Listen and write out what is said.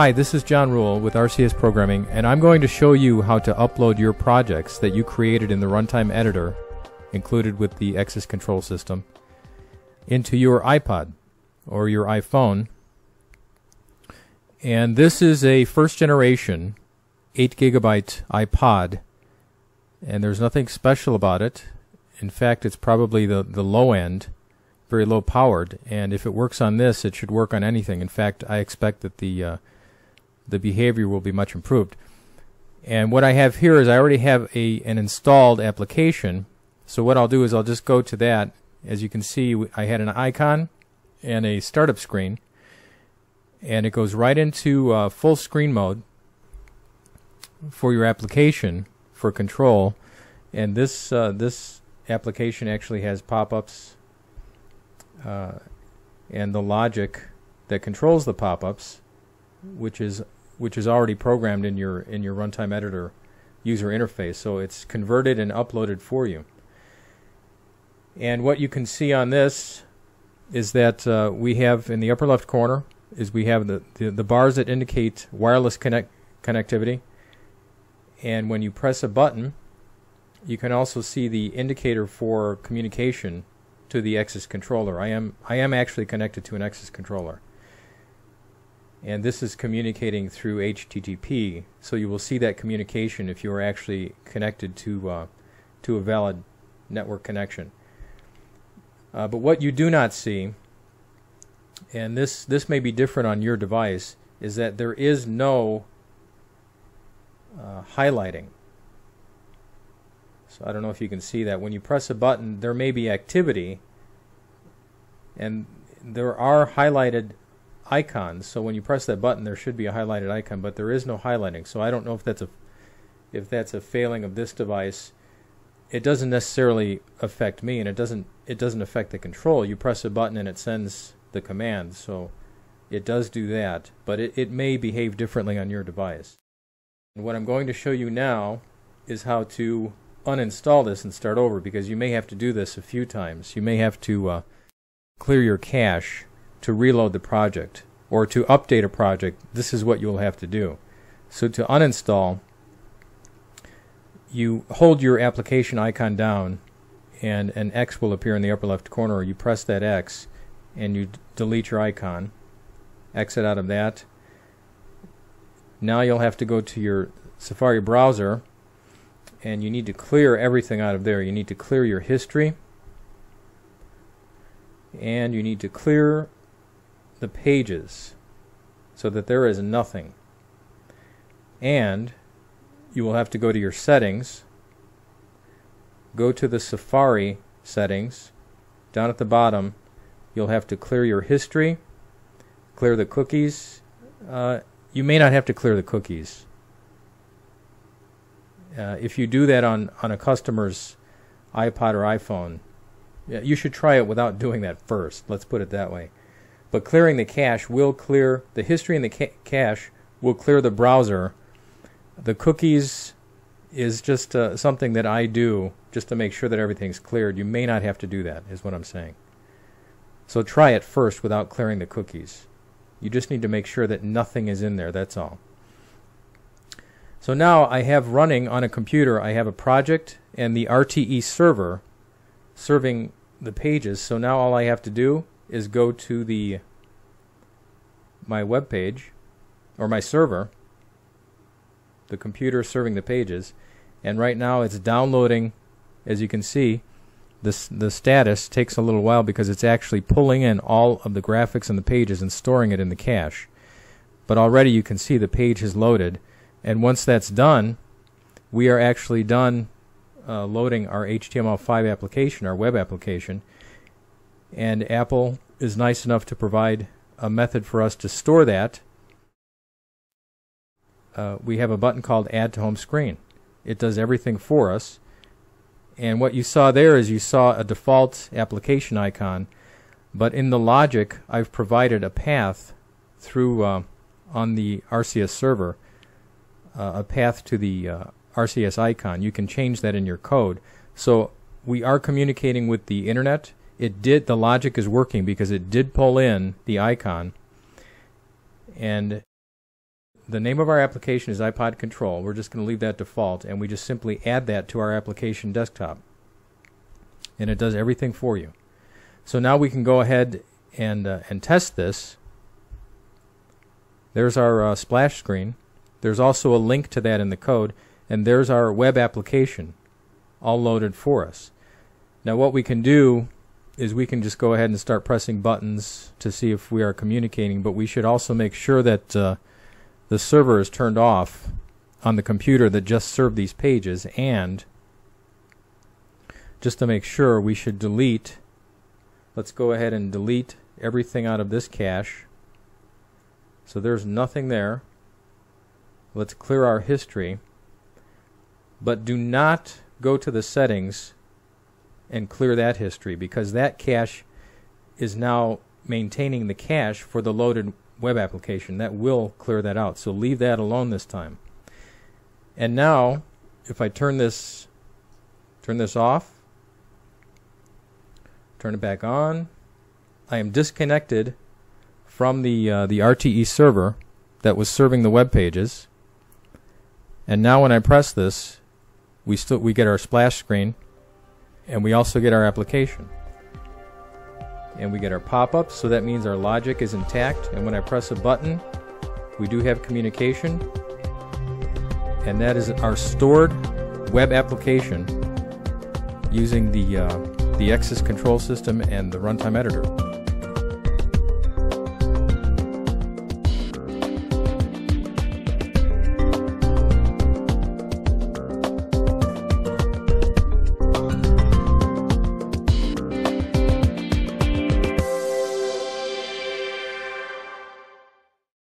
Hi, this is John Rule with RCS Programming, and I'm going to show you how to upload your projects that you created in the runtime editor, included with the XSYS control system, into your iPod or your iPhone. And this is a first generation 8 gigabyte iPod, and there's nothing special about it. In fact, it's probably the, the low end, very low powered, and if it works on this, it should work on anything. In fact, I expect that the uh, the behavior will be much improved. And what I have here is I already have a an installed application. So what I'll do is I'll just go to that. As you can see, I had an icon and a startup screen, and it goes right into uh, full screen mode for your application for control. And this uh, this application actually has pop-ups uh, and the logic that controls the pop-ups, which is which is already programmed in your in your runtime editor user interface. So it's converted and uploaded for you. And what you can see on this is that uh, we have in the upper left corner is we have the, the, the bars that indicate wireless connect connectivity. And when you press a button, you can also see the indicator for communication to the XSYS controller. I am I am actually connected to an XSYS controller and this is communicating through HTTP. So you will see that communication if you are actually connected to uh, to a valid network connection. Uh, but what you do not see, and this this may be different on your device, is that there is no uh, highlighting. So I don't know if you can see that. When you press a button, there may be activity, and there are highlighted icons. So when you press that button, there should be a highlighted icon, but there is no highlighting. So I don't know if that's a if that's a failing of this device. It doesn't necessarily affect me, and it doesn't it doesn't affect the control. You press a button and it sends the command. So it does do that, but it, it may behave differently on your device. And what I'm going to show you now is how to uninstall this and start over because you may have to do this a few times. You may have to uh, clear your cache to reload the project or to update a project, this is what you'll have to do. So to uninstall, you hold your application icon down and an X will appear in the upper left corner. You press that X and you delete your icon. Exit out of that. Now you'll have to go to your Safari browser and you need to clear everything out of there. You need to clear your history and you need to clear the pages so that there is nothing. And you will have to go to your settings, go to the Safari settings. Down at the bottom, you'll have to clear your history, clear the cookies. Uh, you may not have to clear the cookies. Uh, if you do that on, on a customer's iPod or iPhone, you should try it without doing that first. Let's put it that way. But clearing the cache will clear the history in the ca cache will clear the browser. The cookies is just uh, something that I do just to make sure that everything's cleared. You may not have to do that, is what I'm saying. So try it first without clearing the cookies. You just need to make sure that nothing is in there, that's all. So now I have running on a computer, I have a project and the RTE server serving the pages. So now all I have to do is go to the my web page or my server, the computer serving the pages, and right now it's downloading. As you can see, this the status takes a little while because it's actually pulling in all of the graphics and the pages and storing it in the cache. But already you can see the page has loaded, and once that's done, we are actually done uh, loading our HTML5 application, our web application, and Apple is nice enough to provide a method for us to store that. Uh, we have a button called Add to Home Screen. It does everything for us. And what you saw there is you saw a default application icon, but in the logic, I've provided a path through uh, on the RCS server, uh, a path to the uh, RCS icon. You can change that in your code. So we are communicating with the internet it did the logic is working because it did pull in the icon and the name of our application is iPod Control. We're just going to leave that default, and we just simply add that to our application desktop. And it does everything for you. So now we can go ahead and, uh, and test this. There's our uh, splash screen. There's also a link to that in the code, and there's our web application all loaded for us. Now what we can do is we can just go ahead and start pressing buttons to see if we are communicating, but we should also make sure that uh, the server is turned off on the computer that just served these pages. And just to make sure we should delete let's go ahead and delete everything out of this cache. So there's nothing there. Let's clear our history. But do not go to the settings and clear that history because that cache is now maintaining the cache for the loaded web application. That will clear that out. So leave that alone this time. And now, if I turn this turn this off, turn it back on, I am disconnected from the uh, the RTE server that was serving the web pages. And now when I press this, we still we get our splash screen and we also get our application. And we get our pop-up so that means our logic is intact. And when I press a button we do have communication. And that is our stored web application using the uh, the XSYS control system and the runtime editor.